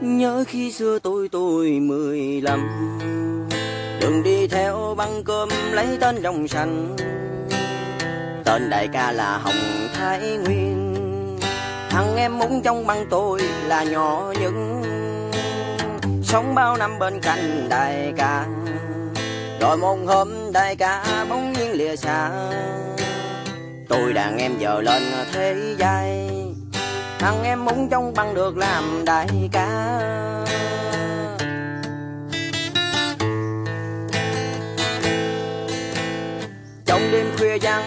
Nhớ khi xưa tôi tôi mười lăm. Đường đi theo băng cơm lấy tên đồng xanh Tên đại ca là Hồng Thái Nguyên. Thằng em muốn trong băng tôi là nhỏ những. Sống bao năm bên cạnh đại ca. Rồi một hôm đại ca bỗng nhiên lìa xa. Tôi đàn em giờ lên thế giai Thằng em muốn trong băng được làm đại ca. Trong đêm khuya vắng,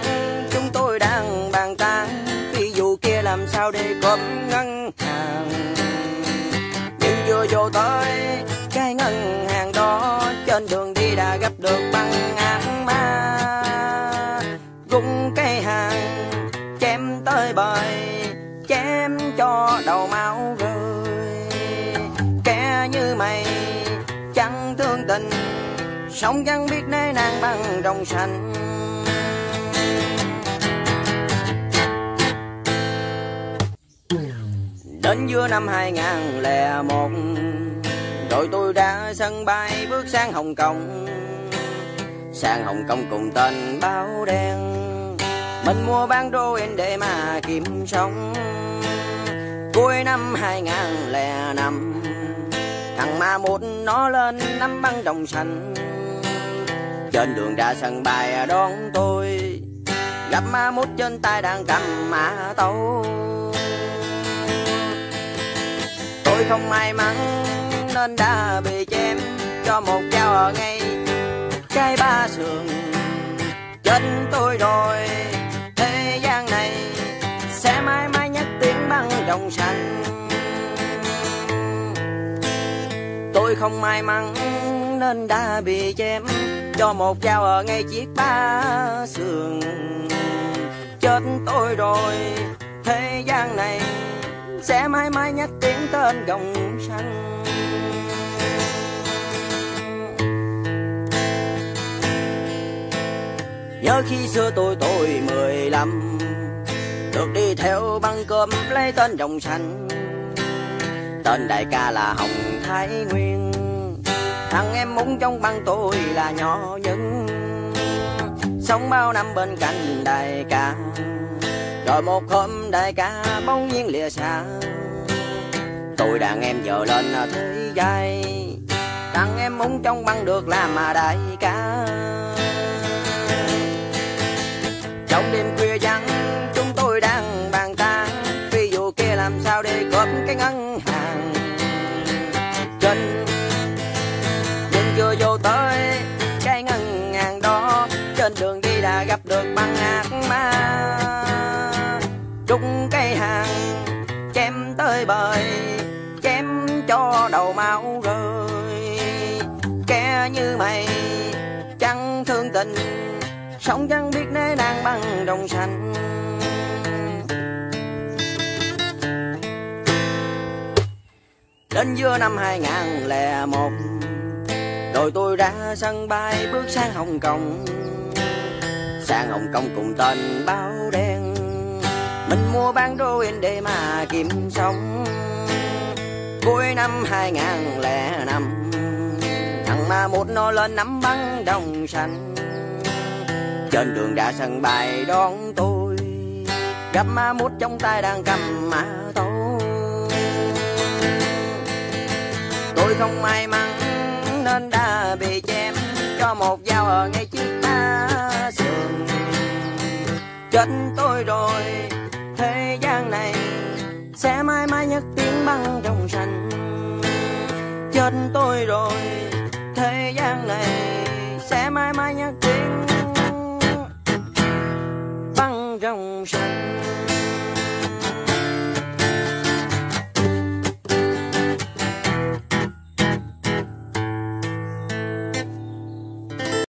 chúng tôi đang bàn tán. Ví dụ kia làm sao để cấm ngân hàng. Nhưng vừa vô tới, cái ngân hàng đó Trên đường đi đã gặp được băng ác ma. Gung cây hàng chém tới bời. Chém cho đầu máu rơi. Kẻ như mày chẳng thương tình Sống chẳng biết nơi nàng bằng đồng xanh Đến giữa năm 2001 Rồi tôi đã sân bay bước sang Hồng Kông. Sang Hồng Kông cùng tên báo đen. Mình mua bán đô để mà kiếm sống. Cuối năm 2005 Thằng ma một nó lên nắm băng đồng xanh. Trên đường ra sân bay đón tôi, Gặp ma mút trên tay đang cầm mã tấu. Tôi không may mắn nên đã bị chém, Cho một dao ở ngay cái ba sườn. Chân tôi rồi đồng xanh. Tôi không may mắn nên đã bị chém, Cho một dao ở ngay chiếc ba sườn. Chết tôi rồi, Thế gian này sẽ mãi mãi nhắc tiếng tên gồng xanh. Nhớ khi xưa tôi tôi mười lăm được đi theo băng cơm lấy tên đồng xanh Tên đại ca là Hồng Thái Nguyên. Thằng em muốn trong băng tôi là nhỏ nhưng Sống bao năm bên cạnh đại ca. Rồi một hôm đại ca bỗng nhiên lìa xa. Tôi đàn em giờ lên thế giai. Thằng em muốn trong băng được làm mà đại ca. làm sao để cướp cái ngân hàng? Trên nhưng chưa vô tới cái ngân hàng đó, Trên đường đi đã gặp được băng ác ma. Trúng cây hàng, chém tới bời, Chém cho đầu máu rơi. Kẻ như mày chẳng thương tình Sống chẳng biết nơi nàng bằng đồng xanh Đến giữa năm 2001 Rồi tôi ra sân bay bước sang Hồng Kông. Sang Hồng Kông cùng tên báo đen, Mình mua bán đô để mà kiếm sống. Cuối năm 2005 Thằng ma một nó lên nắm băng đồng xanh. Trên đường ra sân bay đón tôi, Gặp ma mút trong tay đang cầm mã Tôi không may mắn, nên đã bị chém. Cho một dao ở ngay chiếc má sườn. Chết tôi rồi, thế gian này Sẽ mãi mãi nhắc tiếng băng trong xanh Chết tôi rồi, thế gian này Sẽ mãi mãi nhắc tiếng băng trong xanh